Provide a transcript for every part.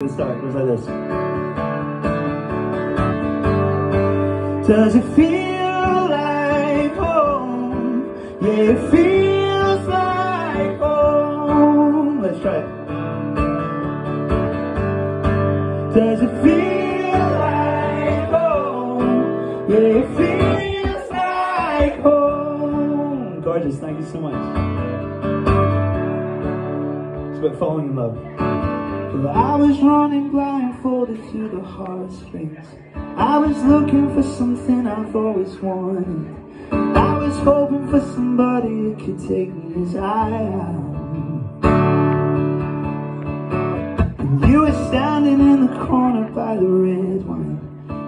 Let's start. It goes like this. Does it feel like home? Yeah, it feels like home. Let's try it. Does it feel like home? Yeah, it feels like home. Gorgeous. Thank you so much. It's about falling in love. I was running blindfolded to the heartstrings. I was looking for something I've always wanted. I was hoping for somebody who could take me as I am. You were standing in the corner by the red wine.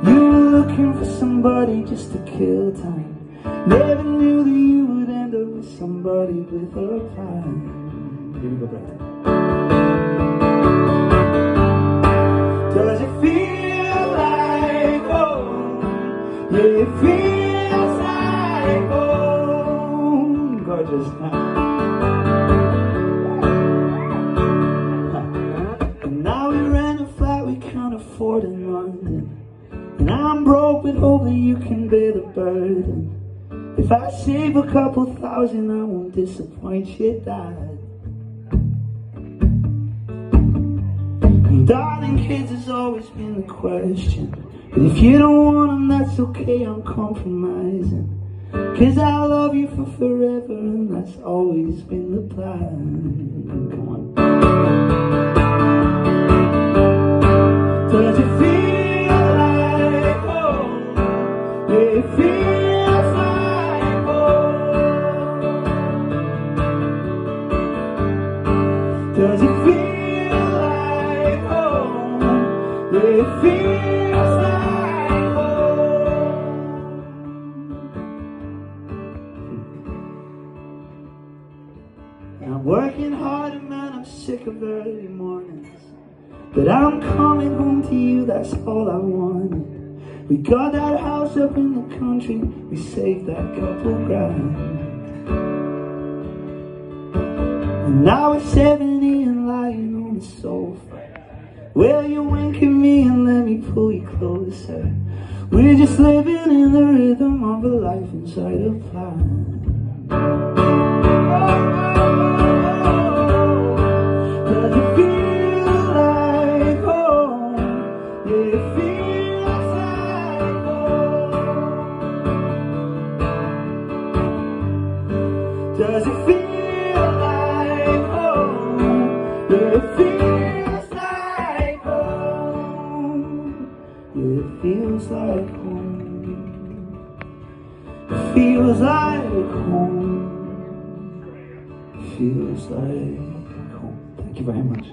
You were looking for somebody just to kill time. Never knew that you would end up with somebody with a plan. Here we go, Brighton. Does it feel like home? Yeah, it feels like home. Gorgeous. And now we rent a flat we can't afford in London. And I'm broke but that you can bear the burden. If I save a couple thousand, I won't disappoint you, Dad. Darling, kids has always been the question. But if you don't want them, that's okay, I'm compromising. Cause I love you for forever, and that's always been the plan. Come on. Does it feel like home? It like home. Does it feel I'm working hard man, I'm sick of early mornings. But I'm coming home to you, that's all I wanted. We got that house up in the country, we saved that couple grand. And now we're 70 and lying on the sofa. Well, you wink at me and let me pull you closer. We're just living in the rhythm of a life inside a plan. Does it feel like home? It feels like home. Does it feel like home? It feels like home. Feels like home. Feels like home. Thank you very much.